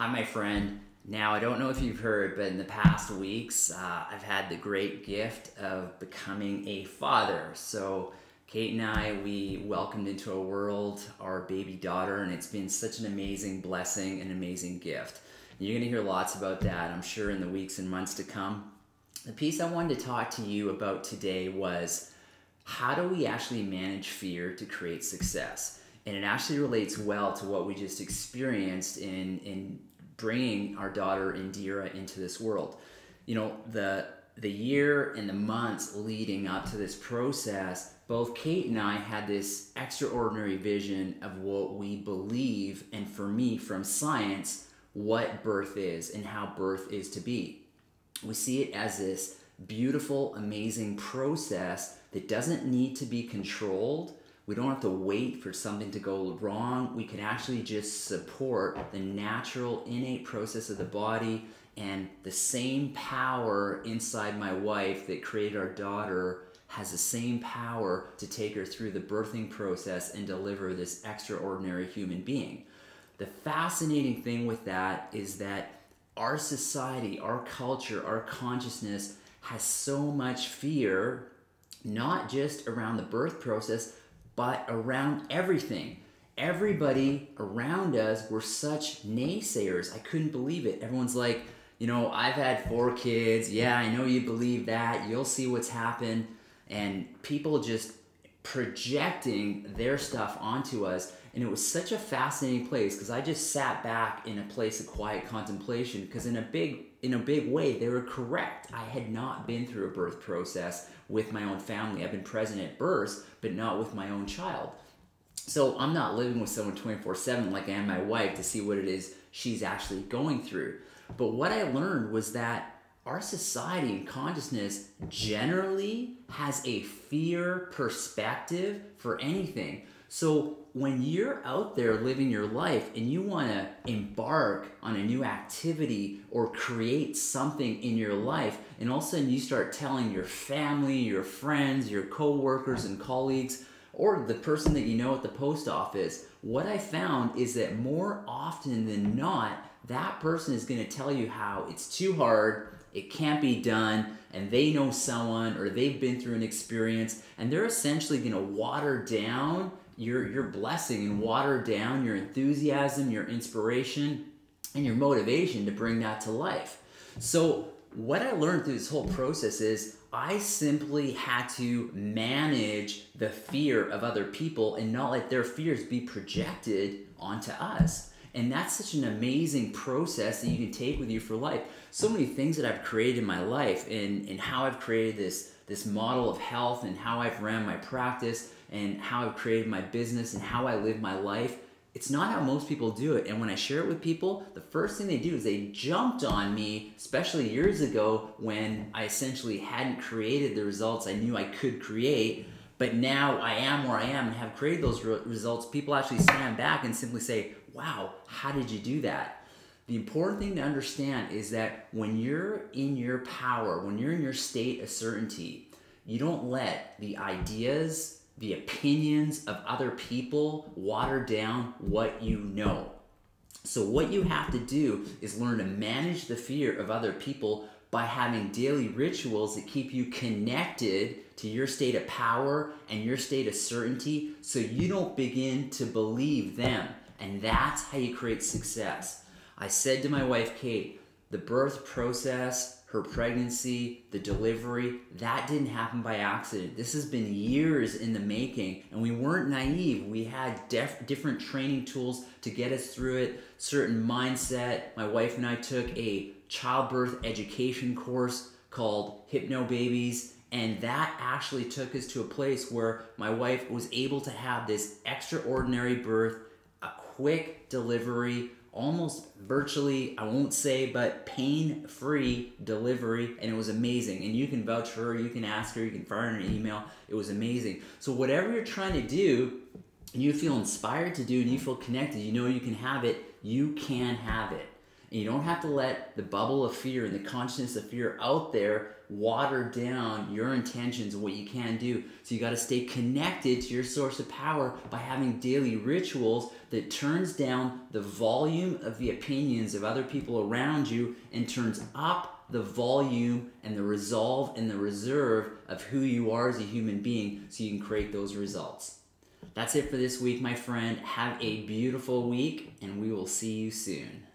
Hi, my friend. Now, I don't know if you've heard, but in the past weeks, uh, I've had the great gift of becoming a father. So, Kate and I, we welcomed into a world our baby daughter, and it's been such an amazing blessing, an amazing gift. And you're going to hear lots about that, I'm sure, in the weeks and months to come. The piece I wanted to talk to you about today was how do we actually manage fear to create success? And it actually relates well to what we just experienced in, in bringing our daughter Indira into this world. You know, the the year and the months leading up to this process, both Kate and I had this extraordinary vision of what we believe, and for me, from science, what birth is and how birth is to be. We see it as this beautiful, amazing process that doesn't need to be controlled we don't have to wait for something to go wrong. We can actually just support the natural, innate process of the body and the same power inside my wife that created our daughter has the same power to take her through the birthing process and deliver this extraordinary human being. The fascinating thing with that is that our society, our culture, our consciousness has so much fear, not just around the birth process, but around everything. Everybody around us were such naysayers. I couldn't believe it. Everyone's like, you know, I've had four kids. Yeah, I know you believe that. You'll see what's happened. And people just projecting their stuff onto us. And it was such a fascinating place because I just sat back in a place of quiet contemplation because in a big in a big way they were correct. I had not been through a birth process with my own family. I've been present at births, but not with my own child. So I'm not living with someone 24 7 like I am my wife to see what it is she's actually going through. But what I learned was that our society and consciousness generally has a fear perspective for anything. So when you're out there living your life and you want to embark on a new activity or create something in your life, and all of a sudden you start telling your family, your friends, your coworkers and colleagues, or the person that you know at the post office, what I found is that more often than not, that person is going to tell you how it's too hard, it can't be done, and they know someone or they've been through an experience, and they're essentially going to water down your, your blessing and water down your enthusiasm, your inspiration, and your motivation to bring that to life. So, what I learned through this whole process is I simply had to manage the fear of other people and not let their fears be projected onto us. And that's such an amazing process that you can take with you for life. So many things that I've created in my life and, and how I've created this, this model of health and how I've ran my practice and how I've created my business and how I live my life. It's not how most people do it. And when I share it with people, the first thing they do is they jumped on me, especially years ago when I essentially hadn't created the results I knew I could create. But now I am where I am and have created those re- results. People actually stand back and simply say, Wow, how did you do that? The important thing to understand is that when you're in your power, when you're in your state of certainty, you don't let the ideas, the opinions of other people water down what you know. So, what you have to do is learn to manage the fear of other people by having daily rituals that keep you connected to your state of power and your state of certainty so you don't begin to believe them. And that's how you create success. I said to my wife, Kate, the birth process her pregnancy, the delivery, that didn't happen by accident. This has been years in the making, and we weren't naive. We had def- different training tools to get us through it, certain mindset. My wife and I took a childbirth education course called Hypnobabies, and that actually took us to a place where my wife was able to have this extraordinary birth, a quick delivery, almost virtually, I won't say, but pain free delivery, and it was amazing. And you can vouch for her, you can ask her, you can fire her an email. It was amazing. So, whatever you're trying to do, and you feel inspired to do, and you feel connected, you know you can have it, you can have it. And you don't have to let the bubble of fear and the consciousness of fear out there water down your intentions and what you can do. So you got to stay connected to your source of power by having daily rituals that turns down the volume of the opinions of other people around you and turns up the volume and the resolve and the reserve of who you are as a human being so you can create those results. That's it for this week, my friend. Have a beautiful week, and we will see you soon.